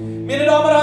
Meine Damen